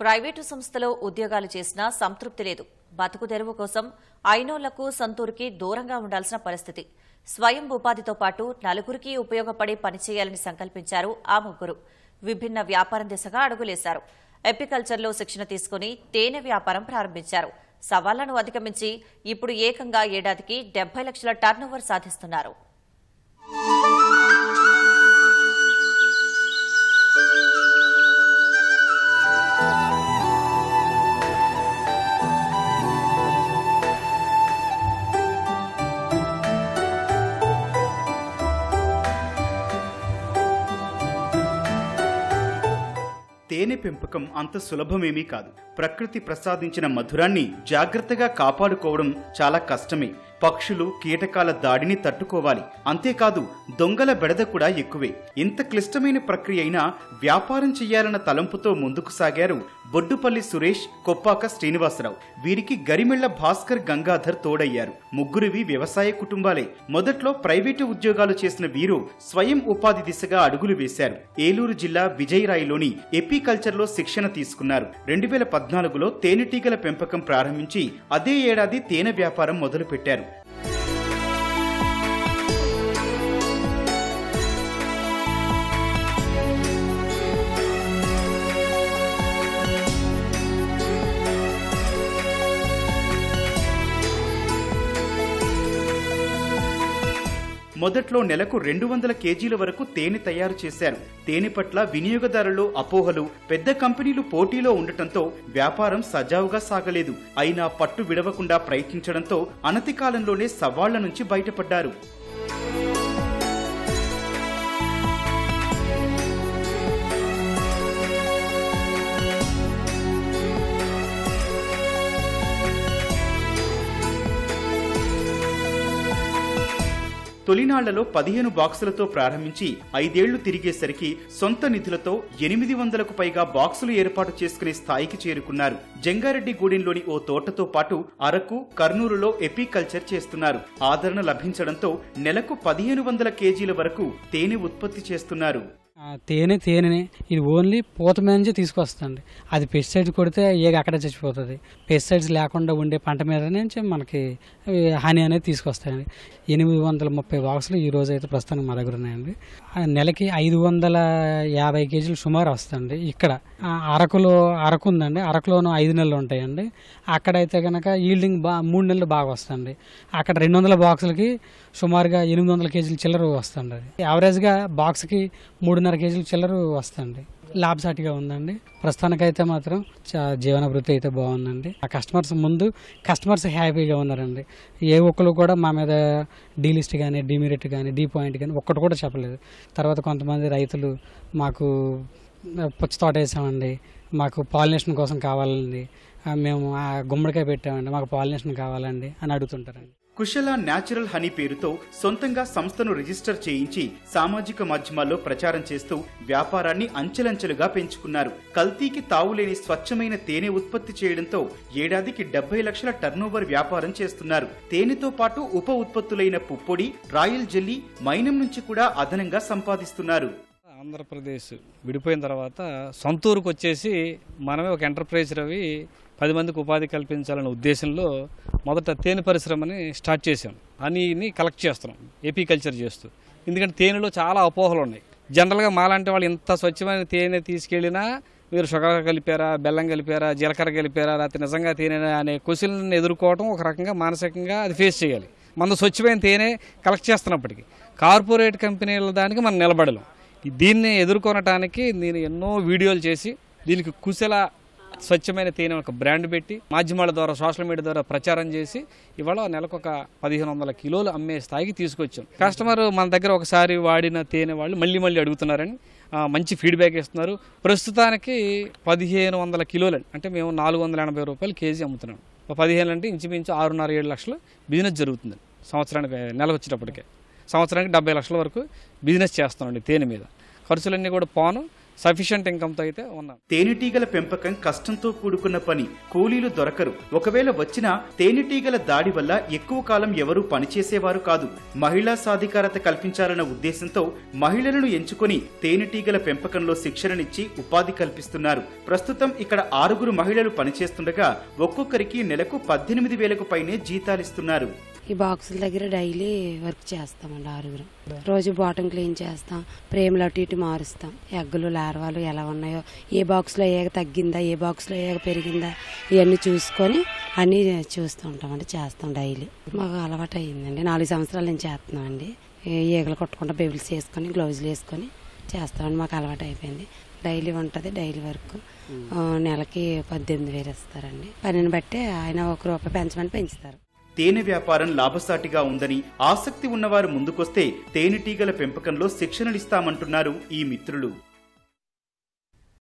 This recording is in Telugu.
ప్రైవేటు సంస్థలో ఉద్యోగాలు చేసినా సంతృప్తి లేదు. బతుకు తెరువు కోసం ఐనోళ్ళకు సంతూరుకి దూరంగా ఉండాల్సిన పరిస్థితి. స్వయం ఉపాధితో పాటు నలుగురికి ఉపయోగపడే పని చేయాలని సంకల్పించారు ఆ ముగ్గురు. విభిన్న వ్యాపారం దిశగా అడుగులేశారు. ఎపికల్చర్లో శిక్షణ తీసుకుని తేనె వ్యాపారం ప్రారంభించారు. సవాళ్ళను అధిగమించి ఇప్పుడు ఏకంగా ఏడాదికి డెబ్బై లక్షల టర్నోవర్ సాధిస్తున్నారు. తేనె పెంపకం అంత సులభమేమీ కాదు. ప్రకృతి ప్రసాదించిన మధురాన్ని జాగ్రత్తగా కాపాడుకోవడం చాలా కష్టమే. పక్షులు కీటకాల దాడిని తట్టుకోవాలి. అంతేకాదు దొంగల బెడద కూడా ఎక్కువే. ఇంత క్లిష్టమైన ప్రక్రియ అయినా వ్యాపారం చేయాలన్న తలంపుతో ముందుకు సాగారు బొడ్డుపల్లి సురేష్ కొప్పాక శ్రీనివాసరావు. వీరికి గరిమెళ్ళ భాస్కర్ గంగాధర్ తోడయ్యారు. ముగ్గురివి వ్యవసాయ కుటుంబాలే. మొదట్లో ప్రైవేటు ఉద్యోగాలు చేసిన వీరు స్వయం ఉపాధి దిశగా అడుగులు వేశారు. ఏలూరు జిల్లా విజయరాయిలోని ఎపికల్చర్లో శిక్షణ తీసుకున్నారు. రెండు వేల పద్నాలుగులో తేనెటీగల పెంపకం ప్రారంభించి అదే ఏడాది తేనె వ్యాపారం మొదలుపెట్టారు. మొదట్లో నెలకు రెండు వందల కేజీల వరకు తేనె తయారు చేశారు. తేనె పట్ల వినియోగదారులు అపోహలు పెద్ద కంపెనీలు పోటీలో ఉండటంతో వ్యాపారం సజావుగా సాగలేదు. అయినా పట్టు విడవకుండా ప్రయత్నించడంతో అనతి కాలంలోనే సవాళ్ళ నుంచి బయటపడ్డారు. తొలినాళ్ళలో పదిహేను బాక్సులతో ప్రారంభించి ఐదేళ్ళు తిరిగేసరికి సొంత నిధులతో ఎనిమిది వందలకు పైగా బాక్సులు ఏర్పాటు చేసుకునే స్థాయికి చేరుకున్నారు. జంగారెడ్డిగూడెంలోని ఓ తోటతో పాటు అరకు కర్నూలులో ఎపికల్చర్ చేస్తున్నారు. ఆదరణ లభించడంతో నెలకు పదిహేను వందల కేజీల వరకు తేనె ఉత్పత్తి చేస్తున్నారు. తేనె తేనెని ఇది ఓన్లీ పూత మీద నుంచి తీసుకొస్తుంది. అది పెస్టిసైడ్స్ కొడితే ఏగ అక్కడే చచ్చిపోతుంది. పెస్టిసైడ్స్ లేకుండా ఉండే పంట మీద నుంచి మనకి హాని అనేది తీసుకొస్తాయండి. ఎనిమిది వందల ముప్పై బాక్సులు ఈ రోజు అయితే ప్రస్తుతానికి మా దగ్గర ఉన్నాయండి. ఆ, నెలకి ఐదు వందల యాభై కేజీలు సుమారు వస్తుంది ఇక్కడ అరకులో అరకు ఉందండి అరకులోనూ ఐదు నెలలు ఉంటాయండి. అక్కడైతే కనుక ఈల్డింగ్ బా మూడు నెలలు బాగా వస్తుంది అక్కడ రెండు వందల బాక్సులకి సుమారుగా ఎనిమిది వందల కేజీలు చిల్లర వస్తుంది అది యావరేజ్గా బాక్స్కి మూడున్నర కేజీలు చిల్లర వస్తుంది లాభసాటిగా ఉందండి. ప్రస్తుతానికైతే మాత్రం చా- అయితే బాగుందండి. ఆ కస్టమర్స్ ముందు కస్టమర్స్ హ్యాపీగా ఉన్నారండి. ఏ ఒక్కరు కూడా మా మీద డీలిస్ట్ కానీ డిమెరిట్ కానీ డీ పాయింట్ కానీ ఒక్కటి కూడా చెప్పలేదు. తర్వాత కొంతమంది రైతులు మాకు పుచ్చ తోట వేసామండి మాకు పాలినేషన్ కోసం కావాలండి. మేము ఆ గుమ్మడికాయ పెట్టామండి. మాకు పాలినేషన్ కావాలండి అని అడుగుతుంటారండి. కుశల న్యాచురల్ హనీ పేరుతో సొంతంగా సంస్థను రిజిస్టర్ చేయించి సామాజిక మాధ్యమాల్లో ప్రచారం చేస్తూ వ్యాపారాన్ని అంచెలంచెలుగా పెంచుకున్నారు. కల్తీకి తావులేని స్వచ్ఛమైన తేనె ఉత్పత్తి చేయడంతో ఏడాదికి డెబ్బై లక్షల టర్నోవర్ వ్యాపారం చేస్తున్నారు. తేనెతో పాటు ఉప ఉత్పత్తులైన పుప్పొడి రాయల్ జెల్లీ మైనం నుంచి కూడా అదనంగా సంపాదిస్తున్నారు. ఆంధ్రప్రదేశ్ విడిపోయిన తర్వాత సొంతూరుకు వచ్చేసి మనమే ఒక ఎంటర్ప్రైజ్ రవి పది మందికి ఉపాధి కల్పించాలనే ఉద్దేశంలో మొదట తేనె పరిశ్రమని స్టార్ట్ చేశాం. హనీని కలెక్ట్ చేస్తున్నాం ఏపీ కల్చర్ చేస్తూ. ఎందుకంటే తేనెలో చాలా అపోహలు ఉన్నాయి. జనరల్గా మాలాంటి వాళ్ళు ఇంత స్వచ్ఛమైన తేనె తీసుకెళ్ళినా మీరు షుగర్ కలిపారా బెల్లం కలిపారా జీలకర్ర కలిపారా లేకపోతే నిజంగా తేనె అనే క్వశ్చన్లను ఎదుర్కోవడం ఒక రకంగా మానసికంగా అది ఫేస్ చేయాలి. మన స్వచ్ఛమైన తేనె కలెక్ట్ చేస్తున్నప్పటికీ. కార్పొరేట్ కంపెనీల దానికి మనం నిలబడలేం. దీన్ని ఎదుర్కొనటానికి నేను ఎన్నో వీడియోలు చేసి దీనికి కుశల స్వచ్ఛమైన తేనె ఒక బ్రాండ్ పెట్టి మాధ్యమాల ద్వారా సోషల్ మీడియా ద్వారా ప్రచారం చేసి ఇవాళ నెలకు ఒక పదిహేను వందల కిలోలు అమ్మే స్థాయికి తీసుకొచ్చాం. కస్టమర్ మన దగ్గర ఒకసారి వాడిన తేనె వాళ్ళు మళ్ళీ మళ్ళీ అడుగుతున్నారని మంచి ఫీడ్బ్యాక్ ఇస్తున్నారు. ప్రస్తుతానికి పదిహేను వందల కిలోలు అంటే మేము నాలుగు వందల ఎనభై రూపాయలు కేజీ అమ్ముతున్నాం. పదిహేను అంటే ఇంచుమించు ఆరున్నర ఏడు లక్షలు బిజినెస్ జరుగుతుంది. సంవత్సరానికి నెల వచ్చేటప్పటికే సంవత్సరానికి డెబ్బై లక్షల వరకు బిజినెస్ చేస్తామండి తేనె మీద. ఖర్చులన్నీ కూడా పాను. సఫిషియంట్ ఇన్కమ్తో అయితే ఉన్నాం. తేనెటీగల పెంపకం కష్టంతో కూడుకున్న పని. కూలీలు దొరకరు. ఒకవేళ వచ్చినా తేనెటీగల దాడి వల్ల ఎక్కువ కాలం ఎవరూ పనిచేసేవారు కాదు. మహిళా సాధికారత కల్పించాలన్న ఉద్దేశంతో మహిళలను ఎంచుకొని తేనెటీగల పెంపకంలో శిక్షణనిచ్చి ఉపాధి కల్పిస్తున్నారు. ప్రస్తుతం ఇక్కడ ఆరుగురు మహిళలు పనిచేస్తుండగా ఒక్కొక్కరికి నెలకు పద్దెనిమిది వేలకు పైనే జీతాలిస్తున్నారు. ఈ బాక్సుల దగ్గర డైలీ వర్క్ చేస్తామండి ఆరుగురు. రోజు బాటం క్లీన్ చేస్తాం. ప్రేమలు అటు ఇటు మారుస్తాం. ఎగ్గులు లార్వాలు ఎలా ఉన్నాయో ఏ బాక్స్లో ఏగ తగ్గిందా ఏ బాక్స్లో ఏగ పెరిగిందా ఇవన్నీ చూసుకొని అన్నీ చూస్తూ ఉంటామండి చేస్తాం డైలీ. మాకు అలవాటు అయ్యిందండి. నాలుగు సంవత్సరాల నుంచి చేస్తున్నామండి ఈగలు కొట్టకుండా బెబిల్స్ వేసుకొని గ్లౌజులు వేసుకొని చేస్తామండి. మాకు అలవాటు అయిపోయింది. డైలీ ఉంటుంది డైలీ వర్క్. నెలకి పద్దెనిమిది వేలు ఇస్తారండి. పనిని బట్టి ఆయన ఒక రూపాయి పెంచమని పెంచుతారు. తేనె వ్యాపారం లాభసాటిగా ఉందని ఆసక్తి ఉన్నవారు ముందుకొస్తే తేనెటీగల పెంపకంలో శిక్షణలిస్తామంటున్నారు ఈ మిత్రులు.